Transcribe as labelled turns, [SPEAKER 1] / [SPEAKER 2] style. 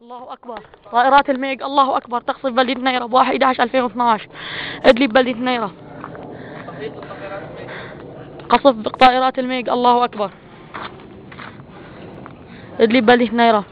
[SPEAKER 1] الله أكبر. طائرات الميج الله أكبر. تقصف بلدة نيرة. ب 1 11 2012 إدلب بلدة نيرة. قصف طائرات الميج الله أكبر. إدلب بلدة نيرة.